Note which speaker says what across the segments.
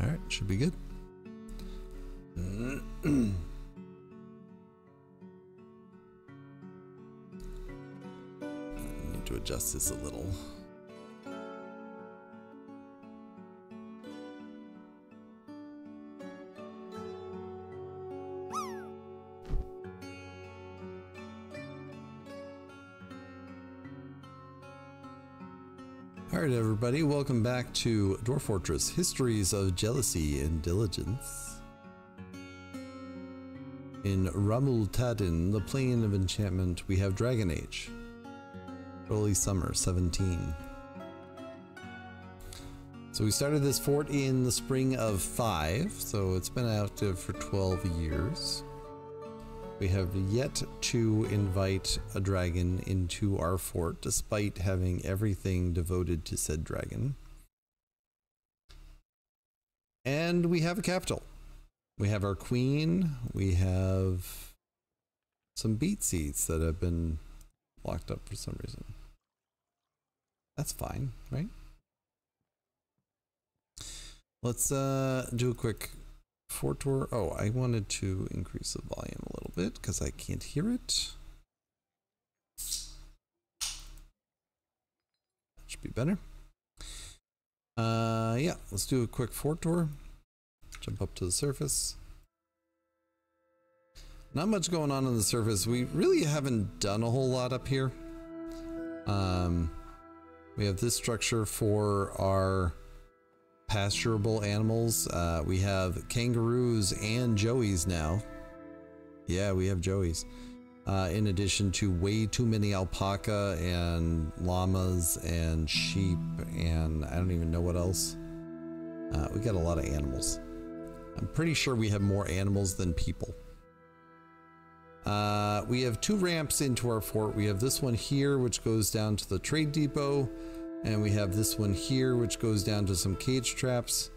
Speaker 1: All right, should be good. Need to adjust this a little. Everybody, welcome back to Dwarf Fortress Histories of Jealousy and Diligence. In Ramul Ramultadin, the Plane of Enchantment, we have Dragon Age. Early Summer 17. So we started this fort in the spring of 5, so it's been active for 12 years. We have yet to invite a dragon into our fort, despite having everything devoted to said dragon. And we have a capital. We have our queen. We have some beat seats that have been locked up for some reason. That's fine, right? Let's uh, do a quick fort tour. Oh, I wanted to increase the volume a little bit because I can't hear it. That should be better. Uh, yeah, let's do a quick fort tour. Jump up to the surface. Not much going on on the surface. We really haven't done a whole lot up here. Um, we have this structure for our pasturable animals. Uh, we have kangaroos and joeys now. Yeah, we have joeys. Uh, in addition to way too many alpaca and llamas and sheep and I don't even know what else. Uh, we got a lot of animals. I'm pretty sure we have more animals than people. Uh, we have two ramps into our fort. We have this one here, which goes down to the trade depot. And we have this one here, which goes down to some cage traps.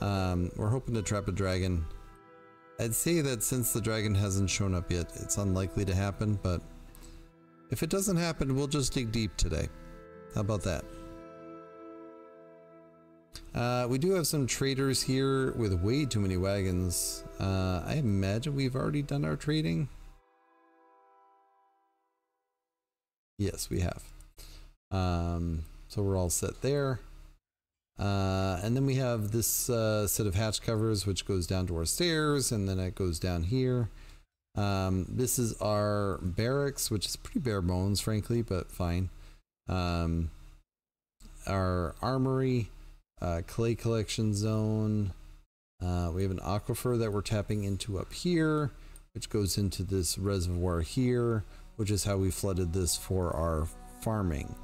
Speaker 1: Um, we're hoping to trap a dragon. I'd say that since the dragon hasn't shown up yet, it's unlikely to happen, but if it doesn't happen, we'll just dig deep today. How about that? Uh, we do have some traders here with way too many wagons. Uh, I imagine we've already done our trading. Yes, we have. Um, so we're all set there. Uh, and then we have this uh, set of hatch covers, which goes down to our stairs, and then it goes down here. Um, this is our barracks, which is pretty bare bones, frankly, but fine. Um, our armory, uh, clay collection zone. Uh, we have an aquifer that we're tapping into up here, which goes into this reservoir here, which is how we flooded this for our farming.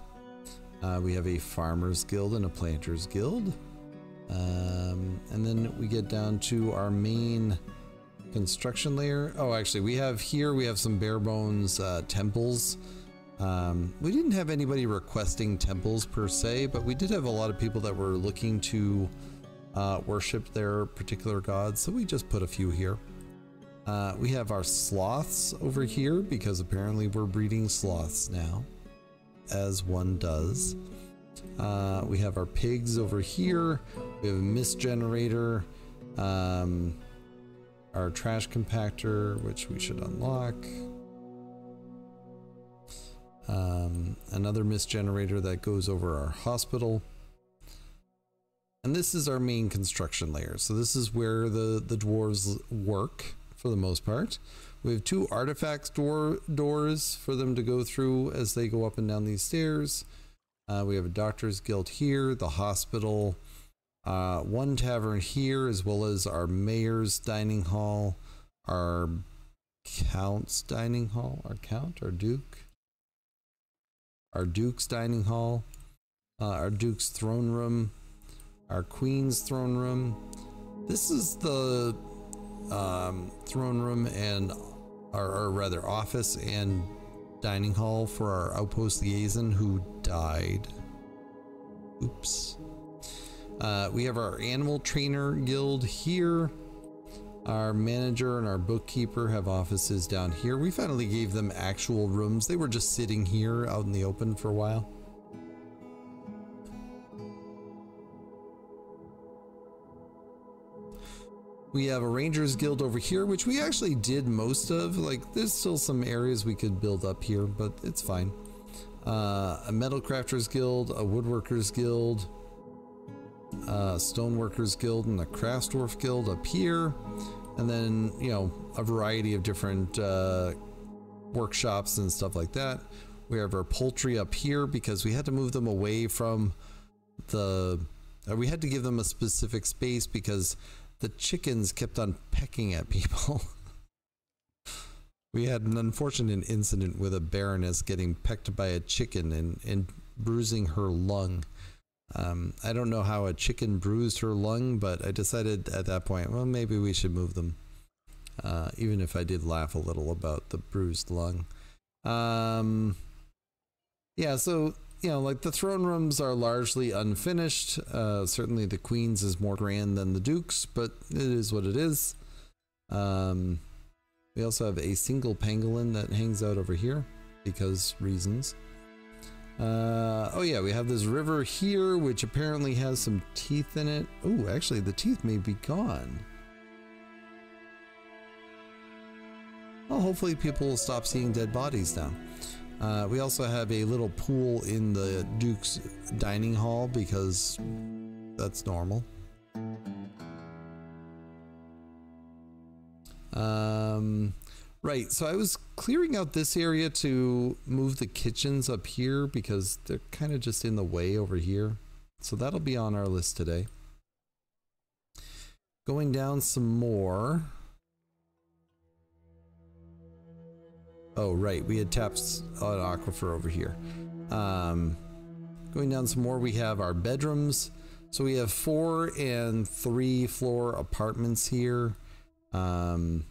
Speaker 1: Uh, we have a farmers guild and a planters guild. Um, and then we get down to our main construction layer. Oh, actually, we have here, we have some bare bones uh, temples. Um, we didn't have anybody requesting temples per se, but we did have a lot of people that were looking to uh, worship their particular gods, so we just put a few here. Uh, we have our sloths over here because apparently we're breeding sloths now as one does. Uh, we have our pigs over here. We have a mist generator. Um, our trash compactor, which we should unlock. Um, another mist generator that goes over our hospital. And this is our main construction layer. So this is where the, the dwarves work for the most part. We have two artifacts door doors for them to go through as they go up and down these stairs. Uh, we have a doctor's guild here, the hospital, uh, one tavern here, as well as our mayor's dining hall, our count's dining hall, our count, our duke, our duke's dining hall, uh, our duke's throne room, our queen's throne room. This is the um, throne room and or, or rather office and dining hall for our outpost liaison who died. Oops. Uh, we have our animal trainer guild here. Our manager and our bookkeeper have offices down here. We finally gave them actual rooms. They were just sitting here out in the open for a while. We have a Rangers Guild over here, which we actually did most of. Like, there's still some areas we could build up here, but it's fine. Uh, a Metal Crafters Guild, a Woodworkers Guild, a Stoneworkers Guild, and a Craftsdwarf Guild up here. And then, you know, a variety of different uh, workshops and stuff like that. We have our poultry up here because we had to move them away from the. Uh, we had to give them a specific space because the chickens kept on pecking at people. we had an unfortunate incident with a baroness getting pecked by a chicken and, and bruising her lung. Um, I don't know how a chicken bruised her lung, but I decided at that point, well, maybe we should move them. Uh, even if I did laugh a little about the bruised lung. Um, yeah, so you know, like the throne rooms are largely unfinished. Uh, certainly, the queen's is more grand than the duke's, but it is what it is. Um, we also have a single pangolin that hangs out over here because reasons. Uh, oh yeah, we have this river here, which apparently has some teeth in it. Oh, actually, the teeth may be gone. Well, hopefully people will stop seeing dead bodies now. Uh, we also have a little pool in the Duke's dining hall because that's normal. Um, right, so I was clearing out this area to move the kitchens up here because they're kind of just in the way over here. So that'll be on our list today. Going down some more. Oh, right. We had tapped an aquifer over here. Um, going down some more, we have our bedrooms. So we have four and three floor apartments here. Um,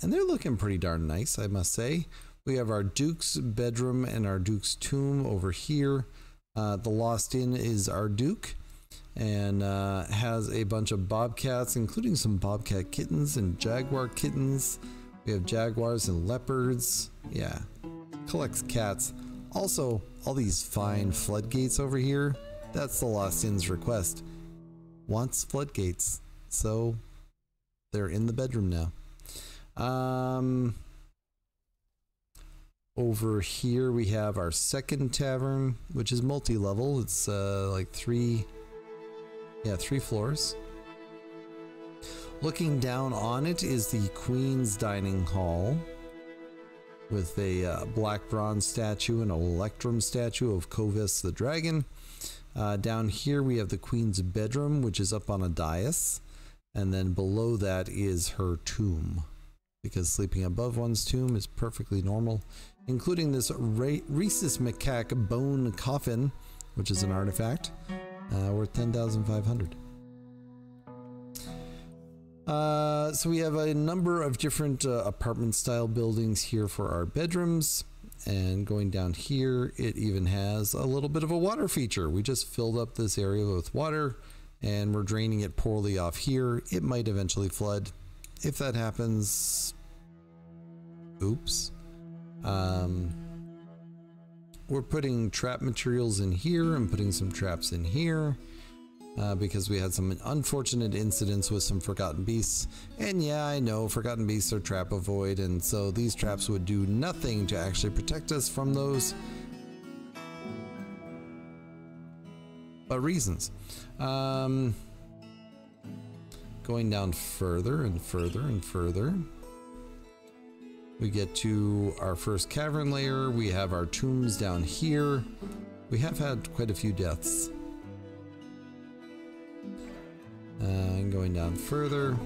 Speaker 1: and they're looking pretty darn nice, I must say. We have our Duke's bedroom and our Duke's tomb over here. Uh, the Lost Inn is our Duke and uh, has a bunch of bobcats, including some bobcat kittens and jaguar kittens. We have jaguars and leopards. Yeah, collects cats. Also, all these fine floodgates over here. That's the Lost Inn's request. Wants floodgates. So they're in the bedroom now. Um, over here we have our second tavern, which is multi-level. It's uh, like three, yeah, three floors. Looking down on it is the Queen's Dining Hall with a uh, black bronze statue and an electrum statue of Kovest the dragon. Uh, down here we have the Queen's bedroom, which is up on a dais. And then below that is her tomb, because sleeping above one's tomb is perfectly normal, including this Re Rhesus macaque bone coffin, which is an artifact uh, worth 10,500. Uh, so we have a number of different uh, apartment style buildings here for our bedrooms. And going down here, it even has a little bit of a water feature. We just filled up this area with water and we're draining it poorly off here. It might eventually flood. If that happens, oops. Um, we're putting trap materials in here and putting some traps in here uh, because we had some unfortunate incidents with some Forgotten Beasts. And yeah, I know Forgotten Beasts are trap avoid, and so these traps would do nothing to actually protect us from those. But reasons. Um, going down further and further and further. We get to our first cavern layer. We have our tombs down here. We have had quite a few deaths. Uh, and going down further.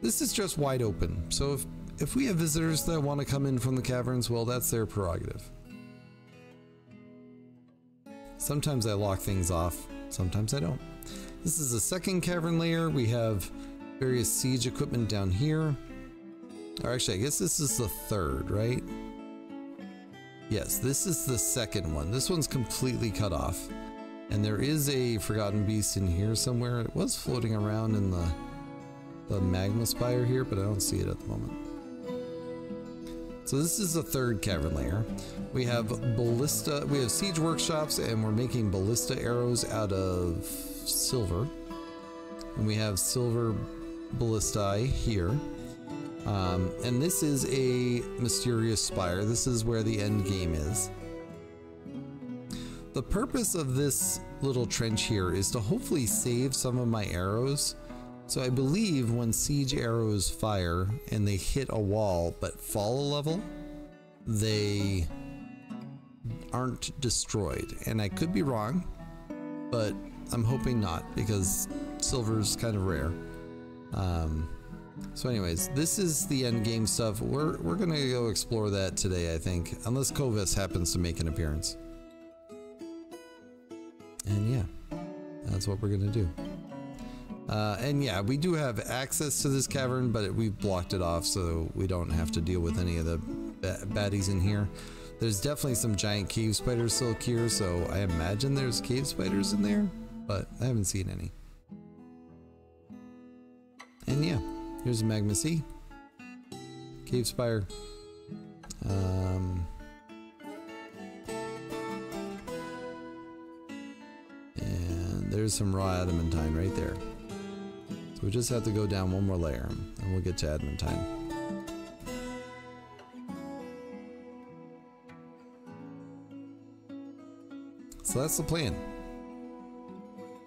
Speaker 1: This is just wide open, so if, if we have visitors that want to come in from the caverns, well, that's their prerogative. Sometimes I lock things off, sometimes I don't. This is the second cavern layer. We have various siege equipment down here. Or actually, I guess this is the third, right? Yes, this is the second one. This one's completely cut off. And there is a Forgotten Beast in here somewhere. It was floating around in the, the magma spire here, but I don't see it at the moment. So this is the third cavern layer. We have ballista, we have siege workshops and we're making ballista arrows out of silver. And we have silver ballistae here. Um, and this is a mysterious spire. This is where the end game is. The purpose of this little trench here is to hopefully save some of my arrows. So I believe when siege arrows fire and they hit a wall but fall a level, they aren't destroyed. And I could be wrong, but I'm hoping not because silver's kind of rare. Um, so anyways, this is the end game stuff. We're, we're going to go explore that today, I think, unless Kovest happens to make an appearance. And yeah, that's what we're to do. Uh, and yeah, we do have access to this cavern, but we've blocked it off so we don't have to deal with any of the baddies in here. There's definitely some giant cave spiders still here, so I imagine there's cave spiders in there, but I haven't seen any. And yeah, here's a magma sea. Cave spire. Um, there's some raw adamantine right there. So we just have to go down one more layer and we'll get to adamantine. So that's the plan.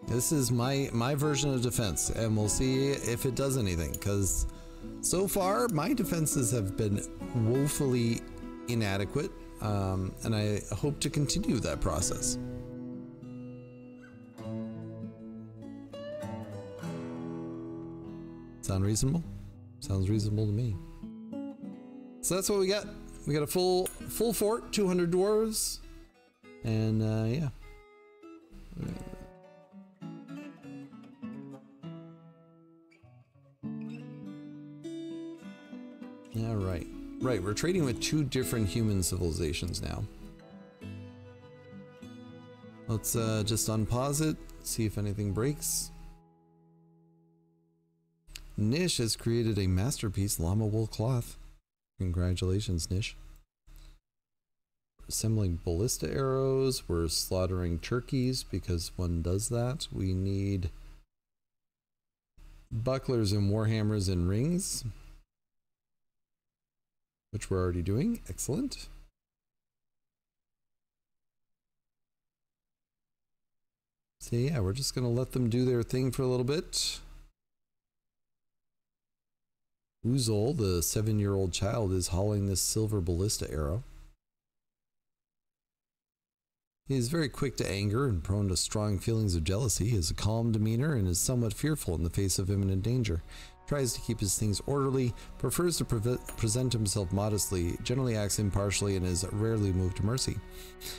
Speaker 1: This is my my version of defense, and we'll see if it does anything. Because so far, my defenses have been woefully inadequate, um, and I hope to continue that process. Sound reasonable? Sounds reasonable to me. So that's what we got. We got a full full fort, 200 dwarves, and uh, yeah. Right. Right, we're trading with two different human civilizations now. Let's uh, just unpause it, see if anything breaks. Nish has created a masterpiece llama wool cloth. Congratulations, Nish. Assembling ballista arrows. We're slaughtering turkeys because one does that. We need bucklers and warhammers and rings which we're already doing. Excellent. So yeah, we're just going to let them do their thing for a little bit. Uzol, the seven-year-old child, is hauling this silver ballista arrow. He is very quick to anger and prone to strong feelings of jealousy. He has a calm demeanor and is somewhat fearful in the face of imminent danger tries to keep his things orderly, prefers to pre present himself modestly, generally acts impartially, and is rarely moved to mercy.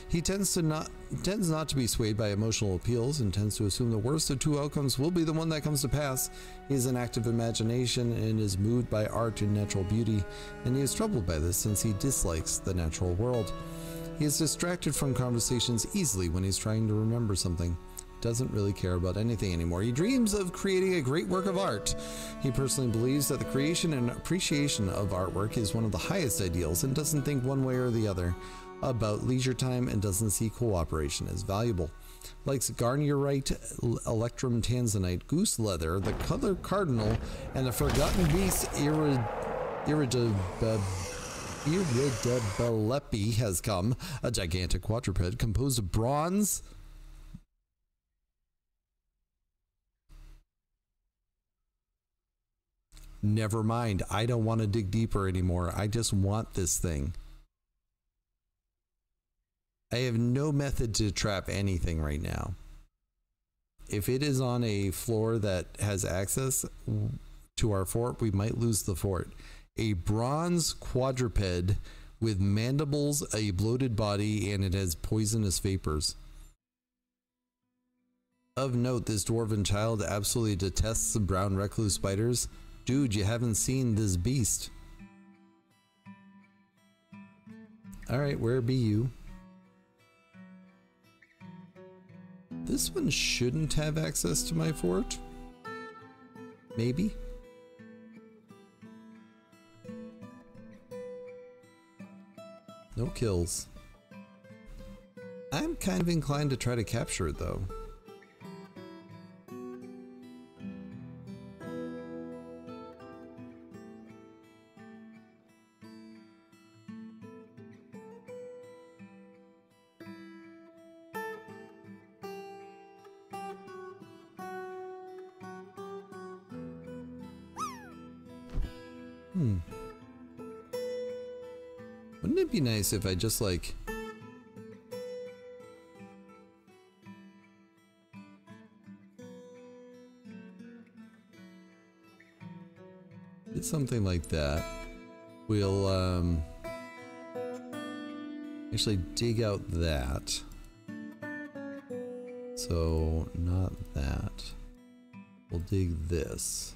Speaker 1: He tends to not tends not to be swayed by emotional appeals and tends to assume the worst of two outcomes will be the one that comes to pass. He has an active imagination and is moved by art and natural beauty, and he is troubled by this since he dislikes the natural world. He is distracted from conversations easily when he's trying to remember something doesn't really care about anything anymore. He dreams of creating a great work of art. He personally believes that the creation and appreciation of artwork is one of the highest ideals and doesn't think one way or the other about leisure time and doesn't see cooperation as valuable. Likes garnierite, electrum tanzanite, goose leather, the color cardinal, and the forgotten beast irid, irid, Iridibelepi has come, a gigantic quadruped composed of bronze, Never mind. I don't want to dig deeper anymore. I just want this thing. I have no method to trap anything right now. If it is on a floor that has access to our fort, we might lose the fort. A bronze quadruped with mandibles, a bloated body, and it has poisonous vapors. Of note, this dwarven child absolutely detests the brown recluse spiders. Dude, you haven't seen this beast. Alright, where be you? This one shouldn't have access to my fort. Maybe. No kills. I'm kind of inclined to try to capture it though. Hmm. Wouldn't it be nice if I just like... Did something like that. We'll um, actually dig out that. So not that. We'll dig this.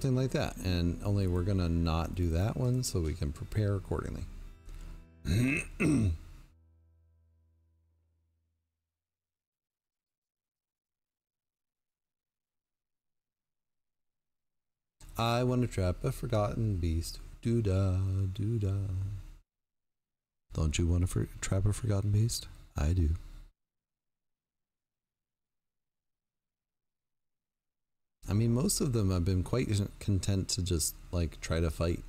Speaker 1: Something like that. And only we're going to not do that one so we can prepare accordingly. I want to trap a forgotten beast. Doo da, doo da. Don't you want to trap a forgotten beast? I do. I mean, most of them I've been quite content to just like try to fight.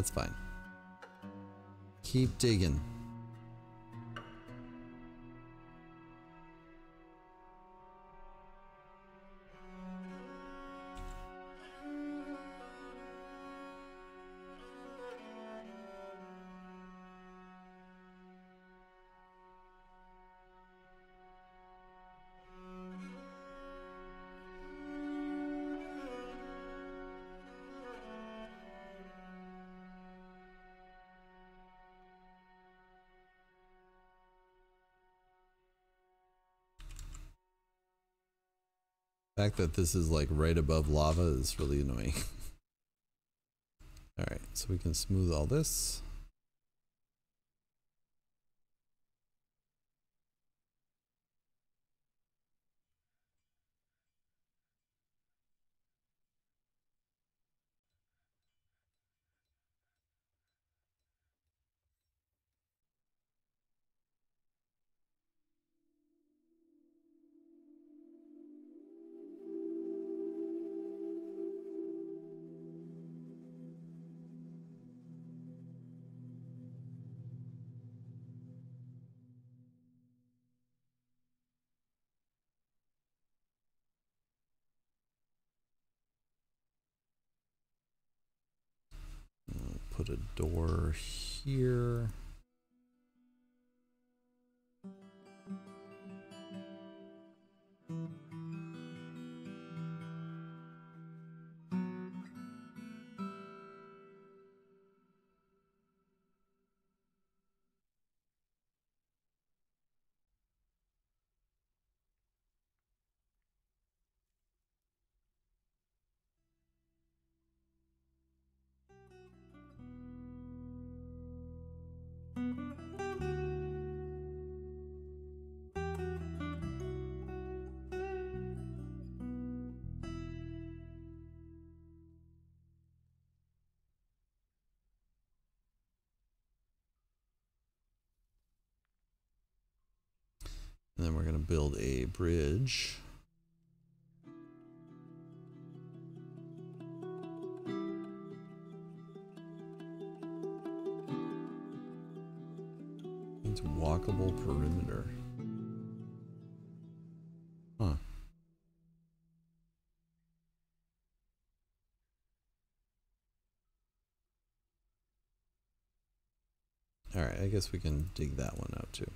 Speaker 1: That's fine. Keep digging. Fact that this is like right above lava is really annoying. all right, so we can smooth all this. Here. And then we're going to build a bridge. It's walkable perimeter. Huh. All right, I guess we can dig that one out too.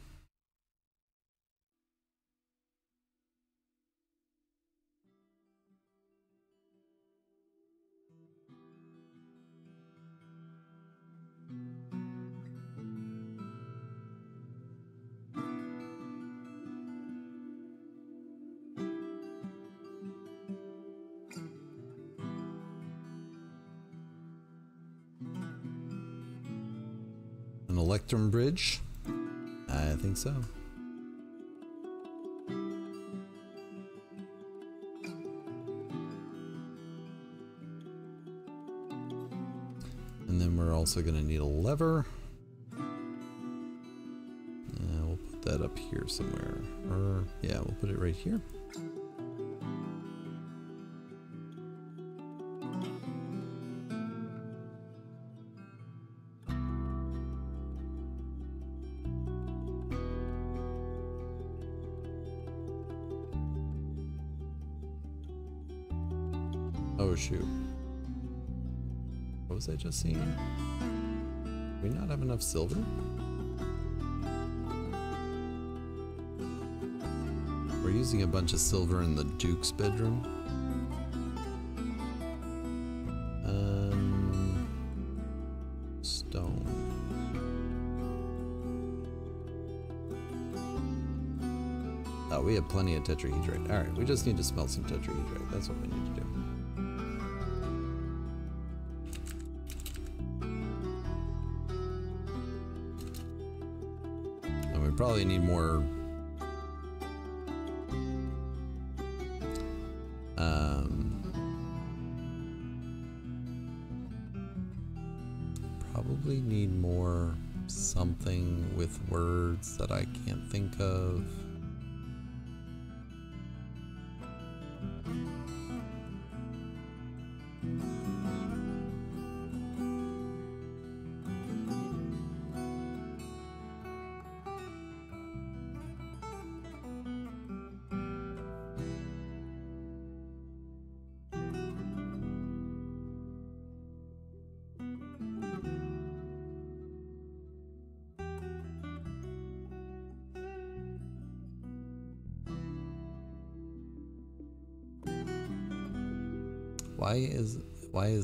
Speaker 1: An Electrum Bridge? I think so. And then we're also going to need a lever. We'll put that up here somewhere. Or, yeah, we'll put it right here. Do we not have enough silver? We're using a bunch of silver in the Duke's bedroom. Um, stone. Oh, we have plenty of tetrahedrite. All right, we just need to smelt some tetrahedrite. That's what we need to do. Probably need more um probably need more something with words that I can't think of.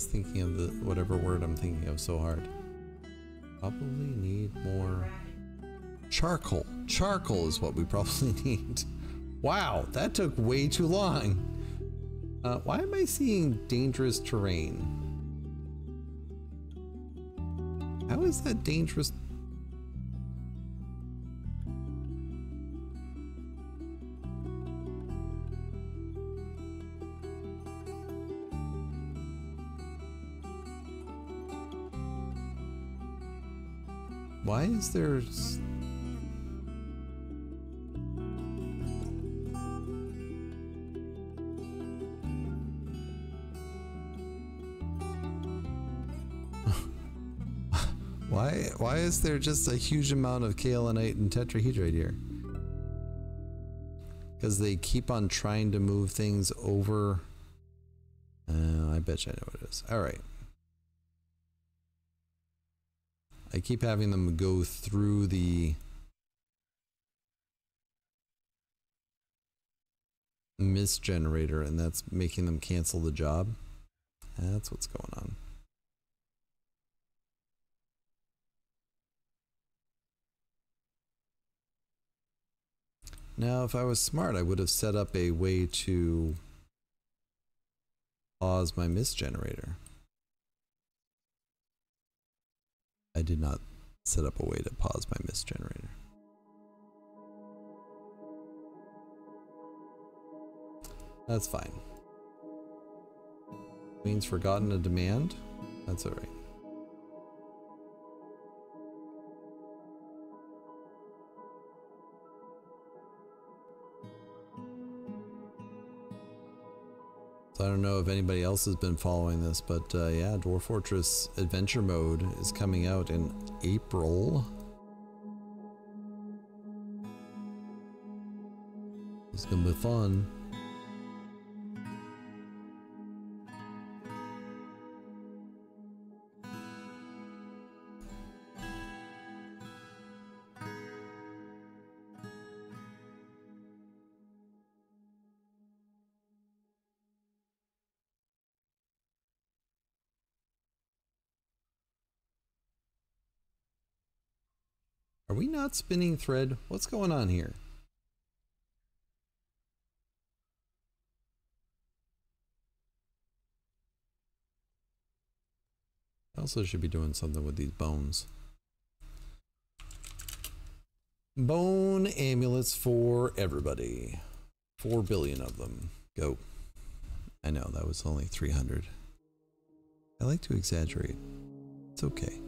Speaker 1: Is thinking of the whatever word I'm thinking of so hard? Probably need more charcoal. Charcoal is what we probably need. Wow, that took way too long. Uh, why am I seeing dangerous terrain? How is that dangerous? Why is there? Why why is there just a huge amount of kaolinite and tetrahedrite here? Because they keep on trying to move things over. Uh, I bet you I know what it is. All I keep having them go through the mist generator, and that's making them cancel the job. That's what's going on. Now, if I was smart, I would have set up a way to pause my mist generator. I did not set up a way to pause my mist generator. That's fine. Means forgotten a demand? That's alright. I don't know if anybody else has been following this, but uh, yeah, Dwarf Fortress Adventure Mode is coming out in April. It's gonna be fun. Not spinning thread? What's going on here? Also should be doing something with these bones. Bone amulets for everybody. Four billion of them. Go. I know that was only 300. I like to exaggerate. It's okay.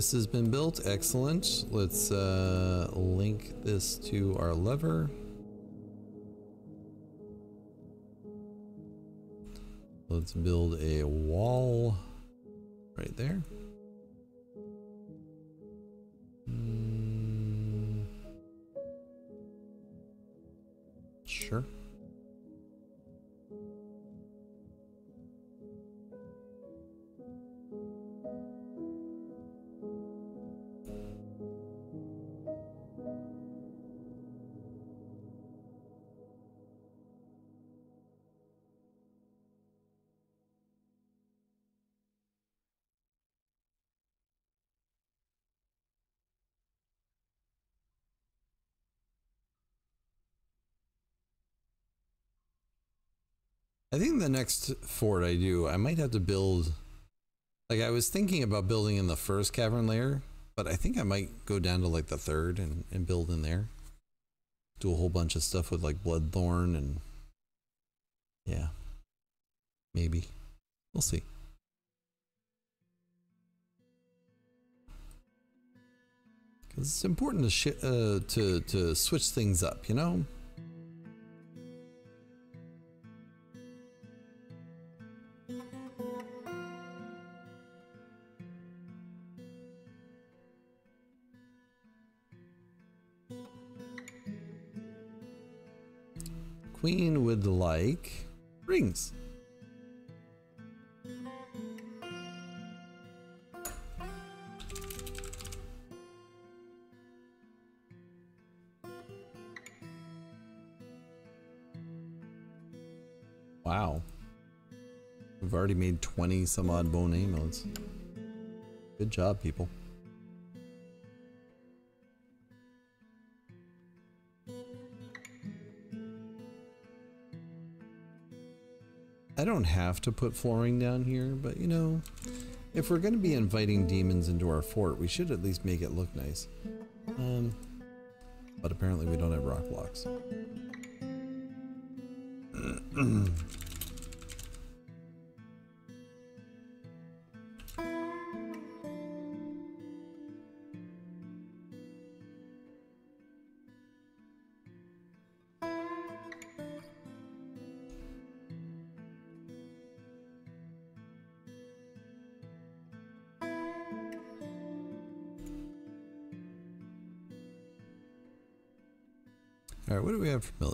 Speaker 1: This has been built. Excellent. Let's uh, link this to our lever. Let's build a wall right there. I think the next fort I do, I might have to build. Like I was thinking about building in the first cavern layer, but I think I might go down to like the third and, and build in there. Do a whole bunch of stuff with like Bloodthorn and yeah, maybe we'll see. Because it's important to uh, to to switch things up, you know. Queen would like rings. Wow. We've already made 20 some odd bone amulets. Good job, people. I don't have to put flooring down here, but you know, if we're going to be inviting demons into our fort, we should at least make it look nice. Um, but apparently we don't have rock blocks.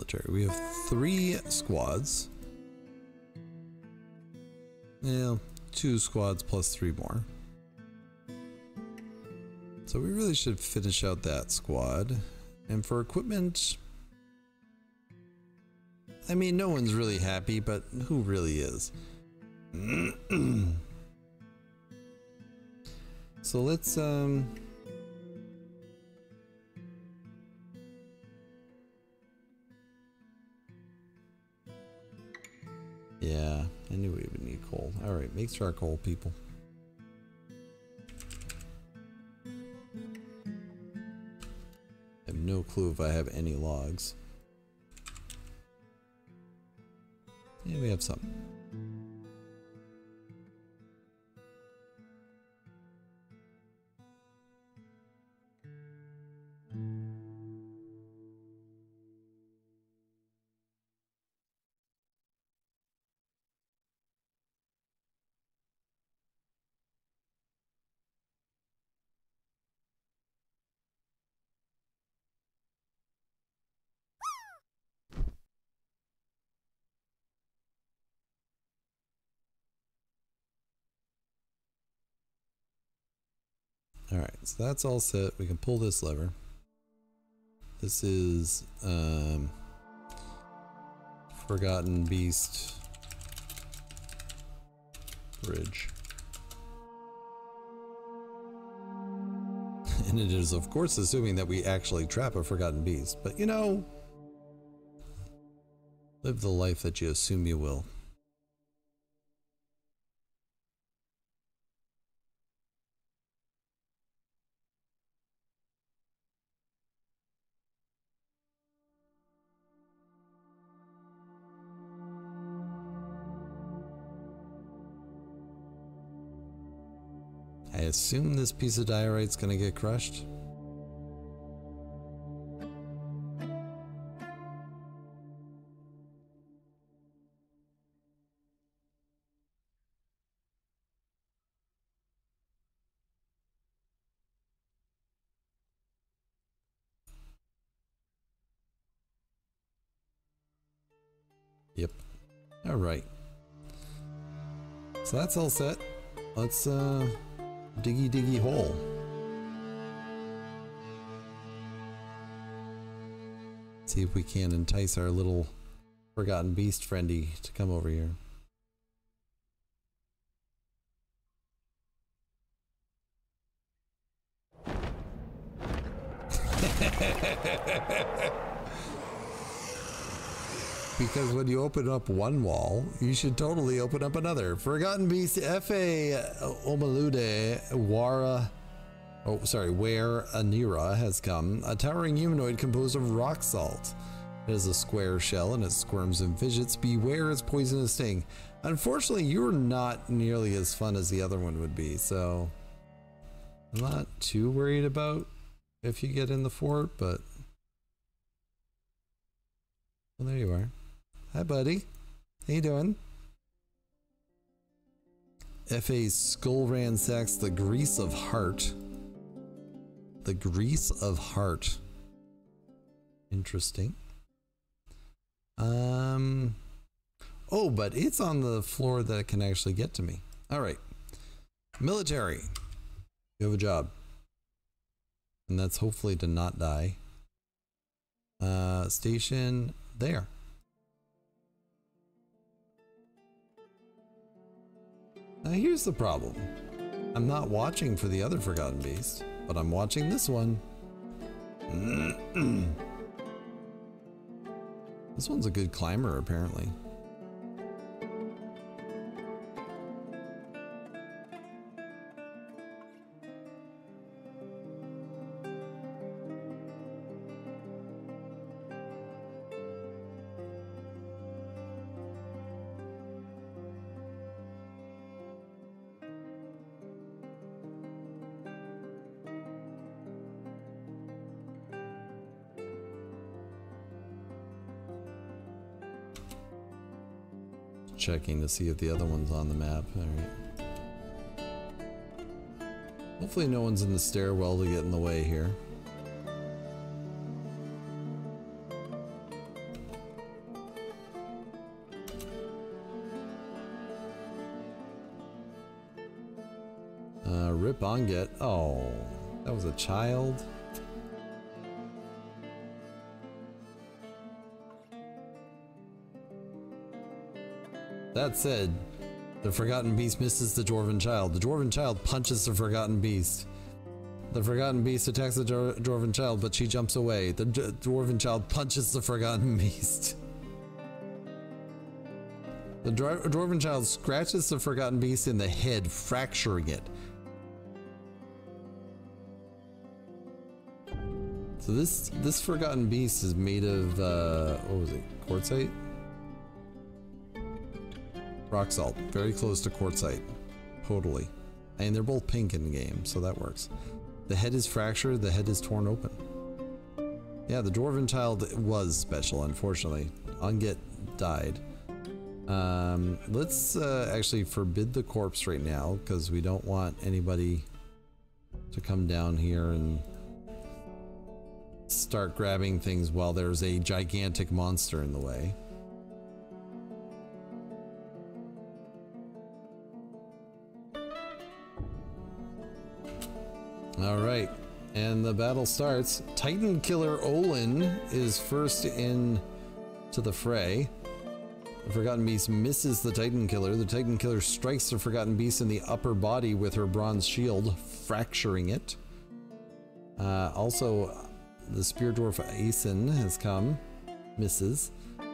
Speaker 1: military? We have three squads. Yeah, two squads plus three more. So we really should finish out that squad. And for equipment, I mean, no one's really happy, but who really is? so let's um Yeah, I knew we would need coal. All right, make charcoal, people. I have no clue if I have any logs. Yeah, we have some. So that's all set. We can pull this lever. This is um, Forgotten Beast Bridge. and it is, of course, assuming that we actually trap a Forgotten Beast. But you know, live the life that you assume you will. Assume this piece of diorite's gonna get crushed. Yep. All right. So that's all set. Let's uh diggy diggy hole. See if we can entice our little forgotten beast friendy to come over here. because when you open up one wall, you should totally open up another. Forgotten Beast F.A. Omalude Wara. Oh, sorry, where Anira has come. A towering humanoid composed of rock salt. It has a square shell and it squirms and fidgets. Beware its poisonous sting. Unfortunately, you're not nearly as fun as the other one would be, so I'm not too worried about if you get in the fort, but well, there you are. Hi, buddy. How you doing? F.A. Skull ransacks the grease of heart. The grease of heart. Interesting. Um. Oh, but it's on the floor that it can actually get to me. All right. Military. You have a job. And that's hopefully to not die. Uh, station there. Now here's the problem. I'm not watching for the other Forgotten Beast, but I'm watching this one. this one's a good climber, apparently. Checking to see if the other one's on the map. Alright. Hopefully no one's in the stairwell to get in the way here. Uh, Rip Onget. Oh, that was a child. That said, the Forgotten Beast misses the Dwarven Child. The Dwarven Child punches the Forgotten Beast. The Forgotten Beast attacks the Dwarven Child, but she jumps away. The D Dwarven Child punches the Forgotten Beast. The Dwarven Child scratches the Forgotten Beast in the head, fracturing it. So this this Forgotten Beast is made of, uh, what was it, quartzite? Rock salt, very close to quartzite. Totally. And they're both pink in the game, so that works. The head is fractured, the head is torn open. Yeah, the Dwarven Child was special, unfortunately. Unget died. Um, let's uh, actually forbid the corpse right now, because we don't want anybody to come down here and start grabbing things while there's a gigantic monster in the way. All right, and the battle starts. Titan Killer Olin is first in to the fray. The Forgotten Beast misses the Titan Killer. The Titan Killer strikes the Forgotten Beast in the upper body with her bronze shield, fracturing it. Uh, also, the Spear Dwarf Aeson has come, misses,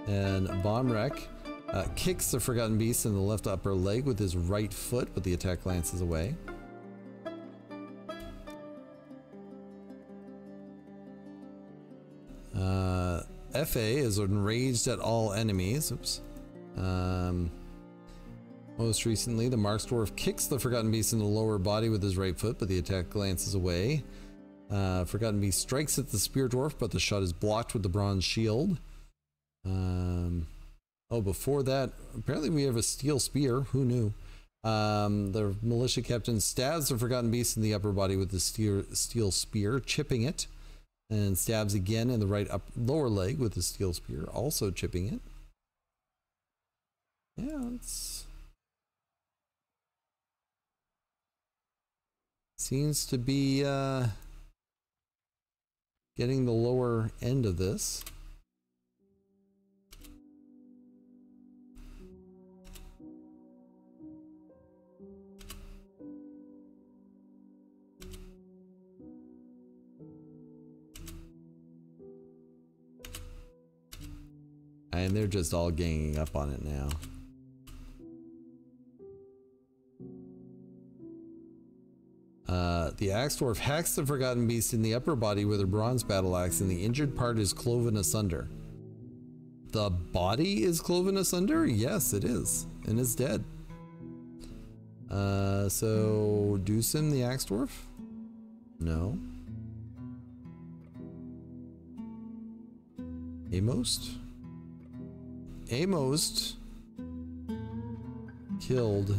Speaker 1: and Bomrek uh, kicks the Forgotten Beast in the left upper leg with his right foot, but the attack glances away. FA is enraged at all enemies. Oops. Um, most recently, the Marks Dwarf kicks the Forgotten Beast in the lower body with his right foot, but the attack glances away. Uh, Forgotten Beast strikes at the Spear Dwarf, but the shot is blocked with the Bronze Shield. Um, oh, before that, apparently we have a Steel Spear. Who knew? Um, the Militia Captain stabs the Forgotten Beast in the upper body with the steel, steel Spear, chipping it and stabs again in the right up lower leg with the steel spear, also chipping it. Yeah, it's seems to be uh, getting the lower end of this. And they're just all ganging up on it now. Uh, the axe dwarf hacks the forgotten beast in the upper body with a bronze battle axe, and the injured part is cloven asunder. The body is cloven asunder? Yes, it is, and is dead. Uh, so Deucim the axe dwarf? No. Amost? Amos killed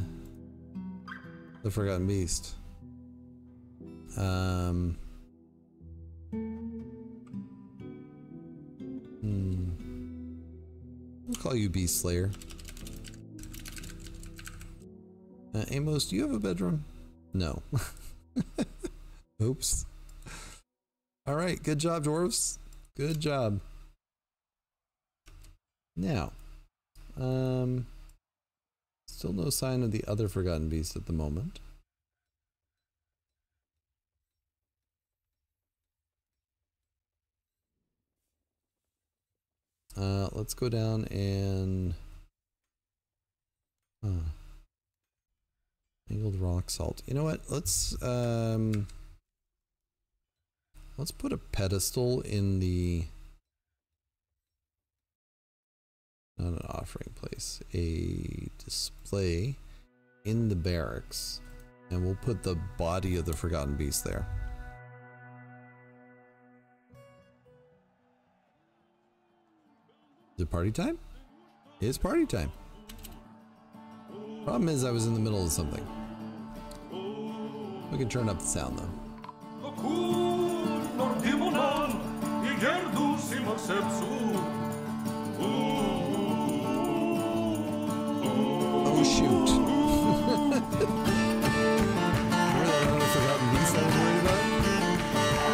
Speaker 1: the Forgotten Beast. Um. Hmm. I'll call you Beast Slayer. Uh, Amos, do you have a bedroom? No. Oops. All right, good job, dwarves. Good job. Now, um, still no sign of the other Forgotten Beast at the moment. Uh, let's go down and uh, angled rock salt. You know what? Let's um, let's put a pedestal in the not an offering place, a display in the barracks, and we'll put the body of the Forgotten Beast there. Is it party time? It's party time. Problem is I was in the middle of something. We can turn up the sound though. Shoot. Remember that other forgotten beast I was worried about?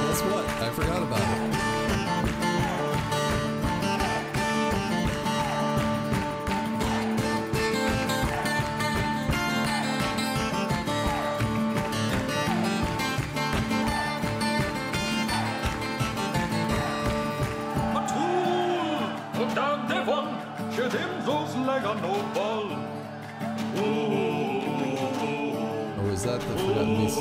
Speaker 1: Guess what? I forgot about it. Oh, or was that the forgotten beast?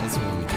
Speaker 1: That's one we just found.